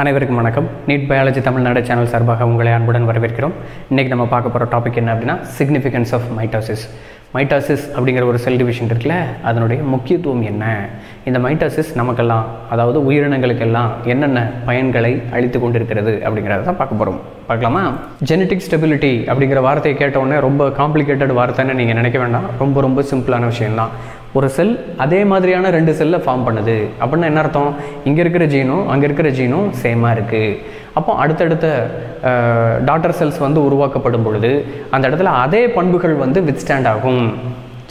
அனைவருக்கும் வணக்கம். NEET biology Tamil Nadu channel சார்பாக உங்களை அன்புடன் வரவேற்கிறோம். இன்றைக்கி நம்ம பார்க்க போகிற டாபிக் என்ன அப்படின்னா சிக்னிஃபிகன்ஸ் ஆஃப் மைட்டாசிஸ் மைட்டாசிஸ் அப்படிங்கிற ஒரு செல் டிவிஷன் இருக்குல்ல அதனுடைய முக்கியத்துவம் என்ன? இந்த மைட்டாசிஸ் நமக்கெல்லாம் அதாவது உயிரினங்களுக்கெல்லாம் என்னென்ன பயன்களை அளித்து கொண்டிருக்கிறது அப்படிங்கிறத தான் பார்க்க போகிறோம் பார்க்கலாமா? ஜெனட்டிக் ஸ்டெபிலிட்டி அப்படிங்கிற வார்த்தையை கேட்ட உடனே ரொம்ப காம்ப்ளிகேட்டட் வார்த்தைன்னு நீங்கள் நினைக்க வேண்டாம். ரொம்ப ரொம்ப சிம்பிளான விஷயம்தான். ஒரு செல் அதே மாதிரியான ரெண்டு செல்லை ஃபார்ம் பண்ணுது. அப்படின்னா என்ன அர்த்தம்? இங்கே இருக்கிற ஜீனும் அங்கே இருக்கிற ஜீனும் சேமாக இருக்குது அப்போ அடுத்தடுத்த டாட்டர் செல்ஸ் வந்து உருவாக்கப்படும் பொழுது அந்த இடத்துல அதே பண்புகள் வந்து வித்ஸ்டாண்ட் ஆகும்.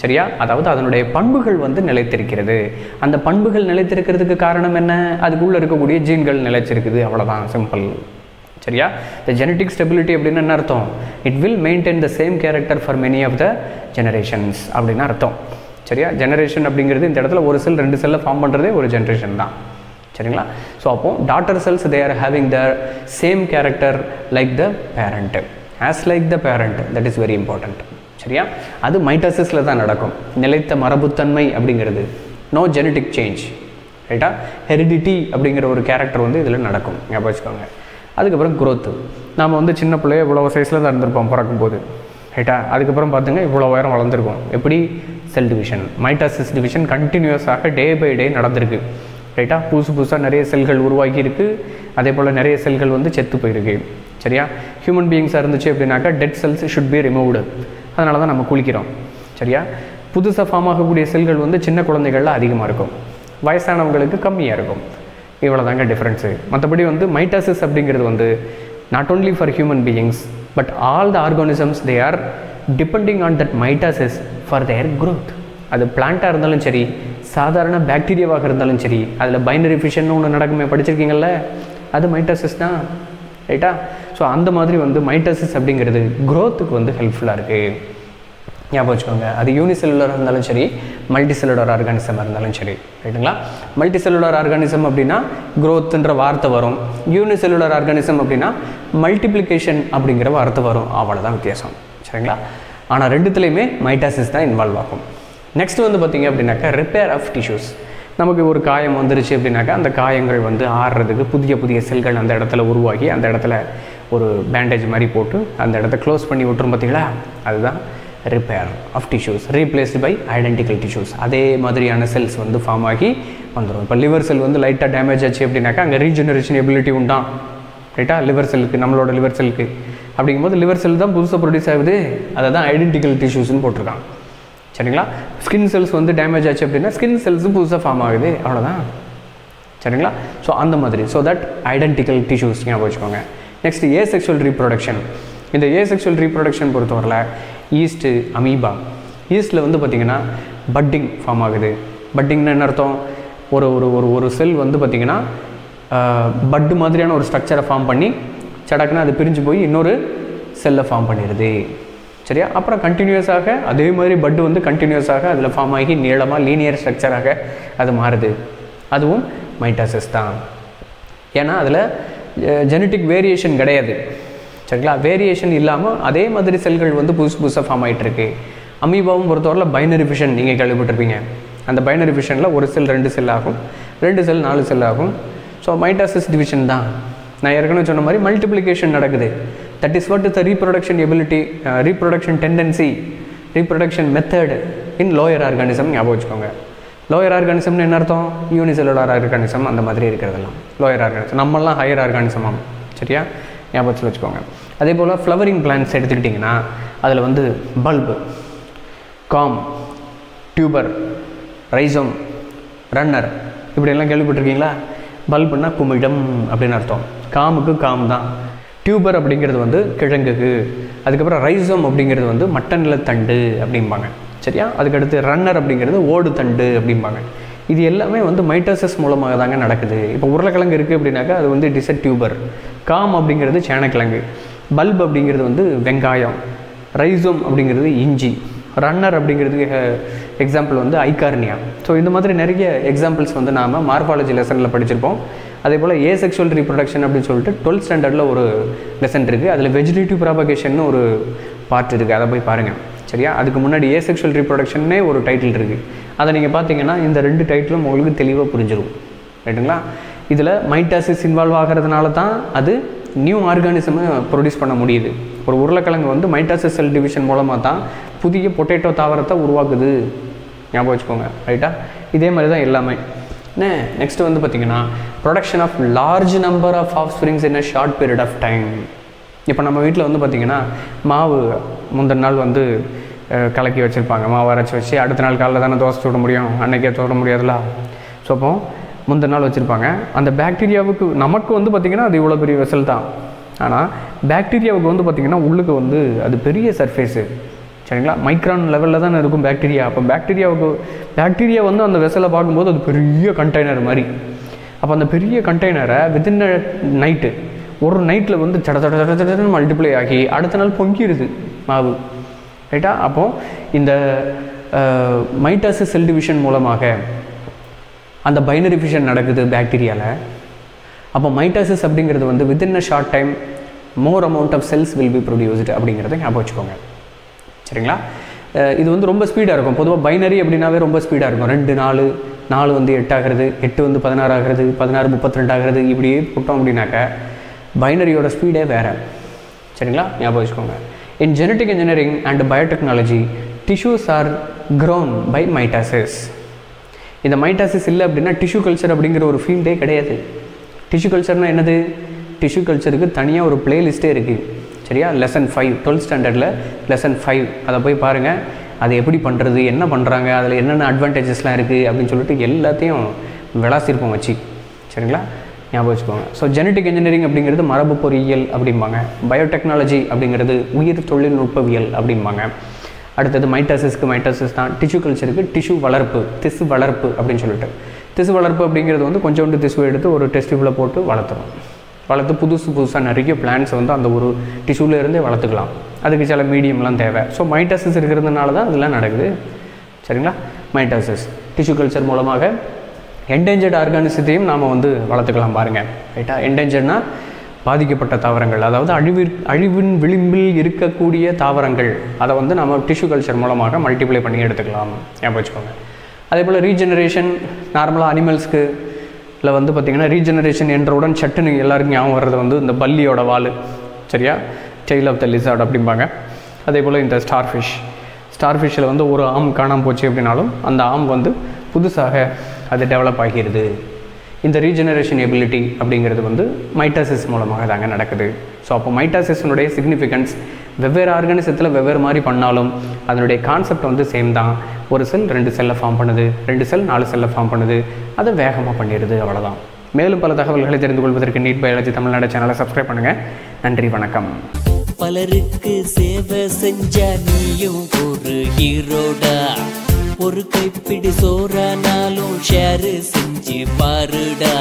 சரியா? அதாவது அதனுடைய பண்புகள் வந்து நிலைத்திருக்கிறது. அந்த பண்புகள் நிலைத்திருக்கிறதுக்கு காரணம் என்ன? அதுக்குள்ளே இருக்கக்கூடிய ஜீன்கள் நிலைச்சிருக்குது. அவ்வளோதான் சிம்பிள் சரியா? த ஜெனட்டிக் ஸ்டெபிலிட்டி அப்படின்னு என்ன அர்த்தம்? It will maintain the same character for many of the generations அப்படின்னு அர்த்தம். சரியா? ஜெனரேஷன் அப்படிங்கிறது இந்த இடத்துல ஒரு செல் ரெண்டு செல்லை ஃபார்ம் பண்ணுறதே ஒரு ஜென்ரேஷன் தான். சரிங்களா? ஸோ அப்போ daughter cells they are having the same character like the parent as like the parent that is very important சரியா? அது மைட்டாசிஸில் தான் நடக்கும். நிலைத்த மரபுத்தன்மை அப்படிங்கிறது. நோ ஜெனட்டிக் சேஞ்ச் ரைட்டா ஹெரிடிட்டி அப்படிங்கிற ஒரு கேரக்டர் வந்து இதில் நடக்கும். ஞாபகம் வச்சுக்கோங்க. அதுக்கப்புறம் குரோத்து நாம் வந்து சின்ன பிள்ளைய இவ்வளோ சைஸில் தான் இருந்திருப்போம் பிறக்கும்போது. ரைட்டா அதுக்கப்புறம் பார்த்துங்க இவ்வளோ உயரம் வளர்ந்துருக்கும். எப்படி? செல் டிவிஷன் மைட்டாசிஸ் டிவிஷன் கண்டினியூஸாக டே பை டே நடந்திருக்கு. ரைட்டா புதுசு புதுசாக நிறைய செல்கள் உருவாகி இருக்குது அதே போல் நிறைய செல்கள் வந்து செத்து போயிருக்கு. சரியா? ஹியூமன் பீயிங்ஸாக இருந்துச்சு அப்படின்னாக்கா dead cells should be removed அதனால தான் நம்ம குளிக்கிறோம். சரியா? புதுசாக ஃபார்ம் ஆகக்கூடிய செல்கள் வந்து சின்ன குழந்தைகளில் அதிகமாக இருக்கும். வயசானவங்களுக்கு கம்மியாக இருக்கும். இவ்வளோ தாங்க டிஃப்ரென்ஸு மற்றபடி வந்து மைட்டாசிஸ் அப்படிங்கிறது வந்து not only for human beings but all the organisms they are depending on that mitosis for their growth. அது பிளான்ட்டாக இருந்தாலும் சரி சாதாரண பாக்டீரியாவாக இருந்தாலும் சரி அதில் பைனரி ஃபிஷன் ஒன்று நடக்குமே படிச்சிருக்கீங்கள்ல அது மைட்டாசிஸ் தான் ரைட்டா ஸோ அந்த மாதிரி வந்து மைட்டாசிஸ் அப்படிங்கிறது க்ரோத்துக்கு வந்து ஹெல்ப்ஃபுல்லாக இருக்குது ஞாபகம் வச்சுக்கோங்க. அது யூனிசெல்லுலராக இருந்தாலும் சரி மல்டி செல்லுலர் ஆர்கானிசமாக இருந்தாலும் சரி ரைட்டுங்களா? மல்டி செல்லுலர் ஆர்கானிசம் அப்படின்னா க்ரோத்துன்ற வார்த்தை வரும். யூனிசெல்லுலர் ஆர்கானிசம் அப்படின்னா மல்டிப்ளிகேஷன் அப்படிங்கிற வார்த்தை வரும். அவ்வளோதான் வித்தியாசம். சரிங்களா? ஆனால் ரெண்டுத்துலேயுமே மைட்டாசிஸ் தான் இன்வால்வ் ஆகும். நெக்ஸ்ட் வந்து பார்த்திங்க அப்படின்னாக்கா ரிப்பேர் ஆஃப் டிஷ்யூஸ் நமக்கு ஒரு காயம் வந்துருச்சு அப்படின்னாக்கா அந்த காயங்கள் வந்து ஆறுறதுக்கு புதிய புதிய செல்கள் அந்த இடத்துல உருவாகி அந்த இடத்துல ஒரு பேண்டேஜ் மாதிரி போட்டு அந்த இடத்த க்ளோஸ் பண்ணி விட்டுரும் பார்த்தீங்களா அதுதான் repair of tissues replaced by identical tissues அதே மாதிரியான செல்ஸ் வந்து ஃபார்ம் ஆகி வந்துடும் இப்போ லிவர் செல் வந்து லைட்டாக டேமேஜ் ஆச்சு அப்படின்னாக்கா அங்கே ரீஜெனரேஷன் எபிலிட்டி உண்டா ரைட்டா லிவர் செல்லுக்கு நம்மளோட லிவர் செல்லுக்கு அப்படிங்கும்போது லிவர் செல் தான் புதுசாக ப்ரொடியூஸ் ஆகுது. அதை தான் ஐடென்டிக்கல் டிஷ்யூஸ்னு போட்டிருக்காங்க. சரிங்களா? ஸ்கின் செல்ஸ் வந்து டேமேஜ் ஆச்சு அப்படின்னா ஸ்கின் செல்ஸும் புதுசாக ஃபார்ம் ஆகுது. அவ்வளோதான் சரிங்களா? ஸோ அந்த மாதிரி. ஸோ தட் ஐடென்டிக்கல் டிஷ்யூஸ் ஞாபகம் வச்சுக்கோங்க. நெக்ஸ்ட் ஏ செக்ஷுவல் ரீப்ரொடக்ஷன் இந்த ஏ செக்ஷுவல் ரீப்ரொடக்ஷன் பொறுத்தவரையில் ஈஸ்ட்டு அமீபா ஈஸ்ட்டில் வந்து பார்த்திங்கன்னா பட்டிங் ஃபார்ம் ஆகுது. பட்டிங்னா என்ன அர்த்தம்? ஒரு ஒரு ஒரு ஒரு செல் வந்து பார்த்திங்கன்னா பட்டு மாதிரியான ஒரு ஸ்ட்ரக்சரை ஃபார்ம் பண்ணி சடக்குன்னு அது பிரிஞ்சு போய் இன்னொரு செல்லை ஃபார்ம் பண்ணிடுது. சரியா? அப்புறம் கண்டினியூஸாக அதே மாதிரி பட்டு வந்து கண்டினியூஸாக அதில் ஃபார்ம் ஆகி நீளமாக லீனியர் ஸ்ட்ரக்சராக அது மாறுது. அதுவும் மைட்டாசிஸ் தான். ஏன்னா அதில் ஜெனட்டிக் வேரியேஷன் கிடையாது. சரிங்களா? வேரியேஷன் இல்லாமல் அதே மாதிரி செல்கள் வந்து புதுசு புதுசாக ஃபார்ம் ஆகிட்டுருக்கு அமீபாவும் பொறுத்தவரையில் பைனரி ஃபிஷன் நீங்கள் கேள்விப்பட்டிருப்பீங்க. அந்த பைனரி ஃபிஷனில் ஒரு செல் ரெண்டு செல் ஆகும். ரெண்டு செல் நாலு செல் ஆகும். ஸோ மைட்டாசிஸ் டிவிஷன் தான். நான் ஏற்கனவே சொன்ன மாதிரி மல்டிப்ளிகேஷன் நடக்குது. That is what is the reproduction ability reproduction tendency reproduction method in lower organism ஞாபகம் வச்சுக்கோங்க. லோயர் ஆர்கானிசம்னு என்ன அர்த்தம்? யூனிசெல்லுலர் ஆர்கானிசம் அந்த மாதிரி இருக்கிறதெல்லாம். லோயர் ஆர்கானிசம் நம்மளாம் ஹையர் ஆர்கானிசம் ஆகும் சரியா? ஞாபகத்தில் வச்சுக்கோங்க. அதே போல் ஃப்ளவரிங் பிளான்ஸ் எடுத்துக்கிட்டிங்கன்னா அதில் வந்து bulb corm tuber rhizome runner இப்படியெல்லாம் கேள்விப்பட்டிருக்கீங்களா? பல்புன்னா குமிடம் அப்படின்னு அர்த்தம். காமுக்கு காம் தான். டியூபர் அப்படிங்கிறது வந்து கிழங்குக்கு அதுக்கப்புறம் ரைசம் அப்படிங்கிறது வந்து மட்டனில் தண்டு அப்படிம்பாங்க. சரியா? அதுக்கடுத்து ரன்னர் அப்படிங்கிறது ஓடு தண்டு அப்படிம்பாங்க. இது எல்லாமே வந்து மைட்டோசஸ் மூலமாக தாங்க நடக்குது. இப்போ உருளைக்கிழங்கு இருக்குது அப்படின்னாக்கா அது வந்து டிசட் டியூபர் காம் அப்படிங்கிறது சேனக்கிழங்கு. பல்ப் அப்படிங்கிறது வந்து வெங்காயம். ரைசோம் அப்படிங்கிறது இஞ்சி. ரன்னர் அப்படிங்கிறதுக்கு எக்ஸாம்பிள் வந்து ஐகார்னியா. ஸோ இந்த மாதிரி நிறைய எக்ஸாம்பிள்ஸ் வந்து நாம் மார்பாலஜி லெசனில் படிச்சிருப்போம். அதே போல் ஏ செக்ஷுவல் ரீப்ரொடக்ஷன் அப்படின்னு சொல்லிட்டு டுவெல்த் ஸ்டாண்டர்டில் ஒரு லெசன் இருக்குது அதில் வெஜிடேட்டிவ் ப்ராபகேஷன் ஒரு பார்ட் இருக்குது அதை போய் பாருங்கள் சரியா? அதுக்கு முன்னாடி ஏ செக்ஷுவல் ரீப்ரொடக்ஷன்னே ஒரு டைட்டில் இருக்குது அதை நீங்கள் பார்த்தீங்கன்னா இந்த ரெண்டு டைட்டிலும் உங்களுக்கு தெளிவாக புரிஞ்சிடும் ரைட்டுங்களா இதில் மைட்டாசிஸ் இன்வால்வ் ஆகிறதுனால தான் அது நியூ ஆர்கானிசமை ப்ரொடியூஸ் பண்ண முடியுது. ஒரு உருளைக்கிழங்கு வந்து மைட்டாசிஸ் செல் டிவிஷன் மூலமாக தான் புதிய பொட்டேட்டோ தாவரத்தை உருவாக்குது. ஞாபகம் வச்சுக்கோங்க ரைட்டா இதே மாதிரி தான் எல்லாமே. என்ன? நெக்ஸ்ட் வந்து பார்த்திங்கன்னா production of large number of offsprings in a short period of time இப்போ நம்ம வீட்டில் வந்து பார்த்திங்கன்னா மாவு முந்தின நாள் வந்து கலக்கி வச்சுருப்பாங்க. மாவு அரைச்சி வச்சு அடுத்த நாள் காலையில் தானே தோசை சுட முடியும். அன்றைக்கே சுட முடியாதுல்ல? ஸோ அப்போ முந்தின நாள் வச்சுருப்பாங்க. அந்த பாக்டீரியாவுக்கு நமக்கு வந்து பார்த்திங்கன்னா அது இவ்வளோ பெரிய வெசல் தான். ஆனால் பாக்டீரியாவுக்கு வந்து பார்த்திங்கன்னா உள்ளுக்கு வந்து அது பெரிய சர்ஃபேஸு சரிங்களா? மைக்ரான் லெவலில் தானே இருக்கும் பாக்டீரியா அப்போ பாக்டீரியாவுக்கு பாக்டீரியா வந்து அந்த வெசலை பார்க்கும்போது அது பெரிய கண்டெய்னர் மாதிரி. அப்போ அந்த பெரிய கண்டெய்னரை வித்தின் நைட்டு ஒரு நைட்டில் வந்து சட சட சட சடன்னு மல்டிப்ளை ஆகி அடுத்த நாள் பொங்கிடுது மாவு. ரைட்டா அப்போது இந்த மைட்டாசு செல் டிவிஷன் மூலமாக அந்த பைனரி ஃபிஷன் நடக்குது பாக்டீரியாவில் அப்போ மைட்டாசிஸ் அப்படிங்கிறது வந்து within a short time more amount of cells will be produced அப்படிங்கிறத ஞாபகம் வச்சுக்கோங்க. சரிங்களா? இது வந்து ரொம்ப ஸ்பீடாக இருக்கும். பொதுவாக பைனரி அப்படின்னாவே ரொம்ப ஸ்பீடாக இருக்கும். ரெண்டு நாலு நாலு வந்து எட்டாகிறது எட்டு வந்து பதினாறு ஆகிறது பதினாறு முப்பத்திரெண்டு ஆகிறது இப்படியே போட்டோம் அப்படின்னாக்க பைனரியோட ஸ்பீடே வேறு. சரிங்களா? ஞாபகம் வச்சுக்கோங்க. In genetic engineering and biotechnology tissues are grown by mitosis. இந்த மைட்டாசிஸ் இல்லை அப்படின்னா டிஷ்யூ கல்ச்சர் அப்படிங்கிற ஒரு ஃபீல்டே கிடையாது. டிஷ்யூ கல்ச்சர்னால் என்னது? டிஷ்யூ கல்ச்சருக்கு தனியாக ஒரு பிளேலிஸ்ட்டே இருக்குது சரியா? லெசன் ஃபைவ் டுவெல்த் ஸ்டாண்டர்டில் லெசன் ஃபைவ் அதை போய் பாருங்கள் அது எப்படி பண்ணுறது என்ன பண்ணுறாங்க அதில் என்னென்ன அட்வான்டேஜஸ்லாம் இருக்குது அப்படின்னு சொல்லிட்டு எல்லாத்தையும் விளாசிருப்போம் வச்சு. சரிங்களா? ஞாபகம் வச்சுக்கோங்க. ஸோ ஜெனட்டிக் இன்ஜினியரிங் அப்படிங்கிறது மரபு பொறியியல் அப்படிம்பாங்க. பயோடெக்னாலஜி அப்படிங்கிறது உயிர் தொழில்நுட்பவியல் அப்படிம்பாங்க. அடுத்தது மைட்டாசிஸ்க்கு மைட்டாசிஸ் தான். டிஷ்யூ கல்ச்சருக்கு டிஷ்யூ வளர்ப்பு திசு வளர்ப்பு அப்படின்னு சொல்லிட்டு. திசு வளர்ப்பு அப்படிங்கிறது வந்து கொஞ்சோண்டு திசு எடுத்து ஒரு டெஸ்டியூபில் போட்டு வளர்த்துறோம். வளர்த்து புதுசு புதுசாக நிறைய பிளான்ஸ் வந்து அந்த ஒரு டிஷ்யூலேருந்தே வளர்த்துக்கலாம். அதுக்கு சில மீடியம்லாம் தேவை. ஸோ மைட்டாசிஸ் இருக்கிறதுனால தான் அதெல்லாம் நடக்குது. சரிங்களா? மைட்டாசிஸ் டிஷ்யூ கல்ச்சர் மூலமாக என்டேஞ்சர்ட் ஆர்கானிசத்தையும் நாம் வந்து வளர்த்துக்கலாம் பாருங்கள் ரைட்டா என்டேஞ்சர்னா பாதிக்கப்பட்ட தாவரங்கள் அதாவது அழிவு அழிவின் விளிம்பில் இருக்கக்கூடிய தாவரங்கள். அதை வந்து நம்ம டிஷ்யூ கல்ச்சர் மூலமாக மல்டிப்ளை பண்ணி எடுத்துக்கலாம். ஞாபகம் வச்சுக்கோங்க. அதே போல் ரீஜெனரேஷன் நார்மலாக அனிமல்ஸ்க்கு இல்லை வந்து பார்த்திங்கன்னா ரீஜெனரேஷன் என்றவுடன் சட்டுன்னு எல்லாருக்கும் ஞாபகம் வர்றது வந்து இந்த பல்லியோட வால். சரியா? டெய்ல் ஆஃப் த லிசார்ட் அப்படிம்பாங்க. அதே போல் இந்த ஸ்டார் ஃபிஷ் ஸ்டார் ஃபிஷ்ஷில் வந்து ஒரு ஆம் காணாமல் போச்சு அப்படின்னாலும் அந்த ஆம் வந்து புதுசாக அது டெவலப் ஆகிடுது இந்த ரீஜெனரேஷன் எபிலிட்டி அப்படிங்கிறது வந்து மைட்டாசிஸ் மூலமாக தாங்க நடக்குது. ஸோ அப்போ மைட்டாசிஸினுடைய சிக்னிஃபிகன்ஸ் வெவ்வேறு ஆர்கானிசத்தில் வெவ்வேறு மாதிரி பண்ணாலும் அதனுடைய கான்செப்ட் வந்து சேம் தான். ஒரு செல் ரெண்டு செல்லை ஃபார்ம் பண்ணுது. ரெண்டு செல் நாலு செல்லை ஃபார்ம் பண்ணுது. அதை வேகமாக பண்ணிடுது அவ்வளோதான் மேலும் பல தகவல்களை தெரிந்து கொள்வதற்கு நீட் பயாலஜி தமிழ்நாடு சேனலை சப்ஸ்கிரைப் பண்ணுங்கள் நன்றி வணக்கம். பலருக்கு சேவை செஞ்ச நீயும் ஒரு ஹீரோடா ஒரு கைப்பிடி சோறானாலும் ஷேரு செஞ்சு பாருடா.